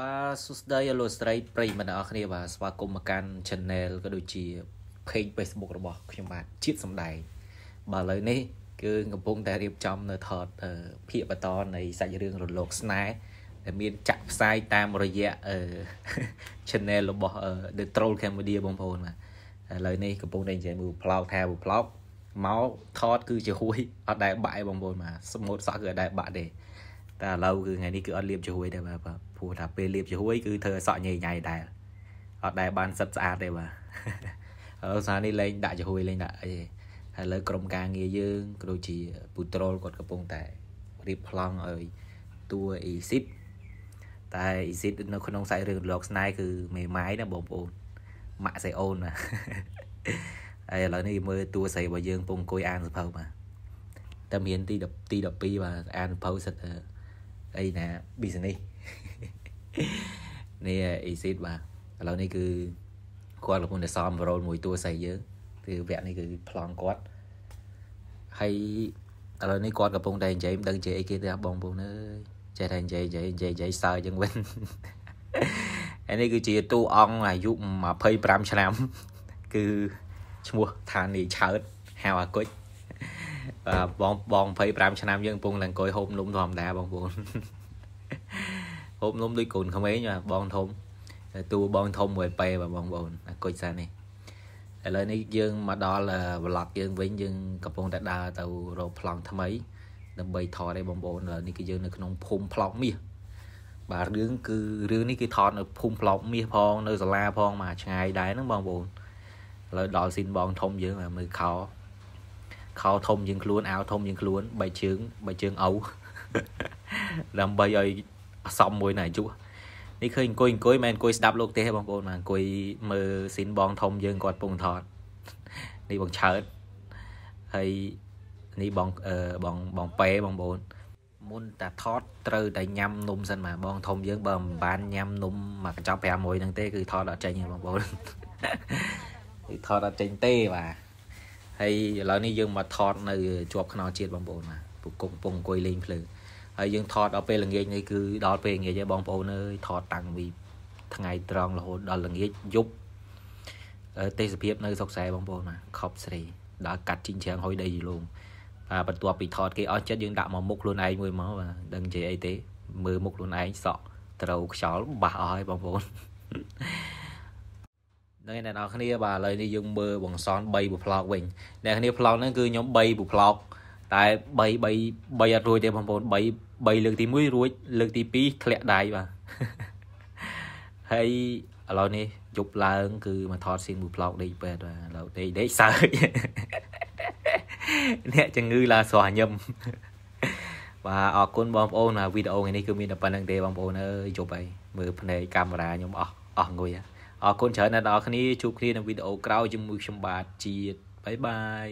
បាទសួស្តីលោកស្រីប្រិយមិត្តអ្នកនរគ្នាបាទស្វាគមន៍មកកាន់ Channel ក៏ដូចជា Page Facebook របស់ខ្ញុំបាទជាតិសំដែងបាទឥឡូវនេះគឺកំពុងតែរៀបចំនៅថតភាគបន្តនៃសាច់រឿងរលកស្នេហ៍ដែលមានចាក់ផ្សាយតាមរយៈ Channel របស់ The Troll Cambodia បងប្អូនបាទឥឡូវនេះកំពុងតែនិយាយមួយប្លោកថាមួយប្លោកមកថតគឺជាហួយអត់ដែលបាក់ឯងបងប្អូនបាទសមុទ្រសក់គឺអត់ដែលបាក់ទេ តែឥឡូវគឺថ្ងៃនេះគឺអត់លាបជាហួយទេបាទព្រោះថាពេលលាបជាហួយគឺធ្វើឲ្យសក់ញ៉ៃញ៉ៃដែរអត់ដែលបានសិតស្អាតទេបាទឥឡូវសារនេះលេងដាក់ជាហួយលេងដាក់អីហើយលើក្រុមការងារយើងក៏ដូចជាពូត្រូលគាត់កំពុងតែរៀបប្លង់ឲ្យតួអ៊ីស៊ីតតែអ៊ីស៊ីតនៅក្នុងសាច់រឿងលោកស្នេហ៍គឺមេម៉ាយណាបងប្អូនម៉ាក់ស្រីអូនណាហើយឥឡូវនេះមើលតួស្រីរបស់យើងពងអង្គុយអានសភៅបាទតែមានទីទី12បាទអានសភៅសិត អីណា business នេះអ៊ីស៊ីតបាទឥឡូវនេះគឺគាត់កំពុងតែសមរ៉ូលមួយតួស្រីយើងគឺវគ្គនេះគឺប្លង់គាត់ហើយឥឡូវនេះគាត់កំពុងតែនិយាយមិនដឹងជាអីគេទេបងប្អូនអើយចេះតែនិយាយនិយាយនិយាយនិយាយសើចឹងវិញអានេះគឺជាតួអង្គអាយុ25ឆ្នាំ គឺឈ្មោះឋានីឆើតហៅអាគុជ បាទបងបង25ឆ្នាំយើងកំពុងតែអង្គុយហូបនំធម្មតាបងប្អូនហូបនំដូចកូនក្មេងបងធំតួបងធំមួយប៉ែបាទបងប្អូនអាគុជសានេះឥឡូវនេះយើងមកដល់ vlog យើងវិញយើងកំពុងតែដើរទៅរកប្លង់ថ្មីដើម្បីថតឲ្យបងប្អូននេះគឺយើងនៅក្នុងភូមិប្លោកមាសបាទរឿងគឺរឿងនេះគឺថតនៅភូមិប្លោកមាសផងនៅសាលាផងមកឆ្ងាយដែរហ្នឹងបងប្អូនឥឡូវដល់ស៊ីនបងធំយើងមើលខោ ខោធំជាងខ្លួនអាវធំជាងខ្លួនបែកជើងបែកជើងអ៊ូដើម្បីឲ្យសមមួយណាជុះនេះឃើញអង្គុយអង្គុយមិនអង្គុយស្ដាប់លោកទេបងប្អូនមកអង្គុយមើលស៊ីនបងធំយើងគាត់ពងថតនេះបងឆើតហើយនេះបងអឺបងបងប៉ែបងប្អូនមុនតាថតត្រូវតែញ៉ាំនំសិនមកបងធំយើងបើមិនបានញ៉ាំនំមកកញ្ចប់5មួយហ្នឹងទេគឺថតអត់ចេញទេបងប្អូនគឺថតអត់ចេញទេបាទ ហើយឥឡូវនេះយើងមកថតនៅជាប់ខ្នល់ជាតិបងប្អូនបាទពុកកំពុងអង្គុយលេងភ្លើងហើយយើងថតដល់ពេលល្ងាចនេះគឺដល់ពេលល្ងាចហើយបងប្អូនអើយថតតាំងពីថ្ងៃត្រង់រហូតដល់ល្ងាចយប់ទេសភាពនៅសុកសែបងប្អូនណាខប់ស្រីដល់កាត់ជីងច្រាំងហុយដីយីលងបាទបន្ទាប់ពីថតគេអស់ចិត្តយើងដាក់មកមុខខ្លួនឯងមួយមកបាទដឹងនិយាយអីទេមើលមុខខ្លួនឯងសក់ត្រូវខ្យល់បាសអស់ហើយបងប្អូន នៅអ្នកនរគ្នាបាទឥឡូវនេះយើងមើលបងសន3បុប្លោកវិញអ្នកគ្នាប្លោកហ្នឹងគឺខ្ញុំ3បុប្លោកតែ3 3 3អត់រួចទេបងប្អូន3 3លើកទី1រួចលើកទី2ធ្លាក់ដៃបាទហើយឥឡូវនេះយប់ឡើង គឺមកថតស៊ីនមួយប្លោកដេកពេទ្យបាទឥឡូវដេកដេកសើចអ្នកជំងឺឡាស្រស់ញឹមបាទអរគុណបងប្អូនវីដេអូថ្ងៃនេះគឺមានតែប៉ុណ្្នឹងទេបងប្អូនអើយយប់ហើយមើលភ្នែកកាមេរ៉ាខ្ញុំអស់អស់ងុយ អរគុណច្រើនណាស់ដល់គ្នាជួបគ្នានៅវីដេអូក្រោយជាមួយខ្ញុំបាទជាតិបាយបាយ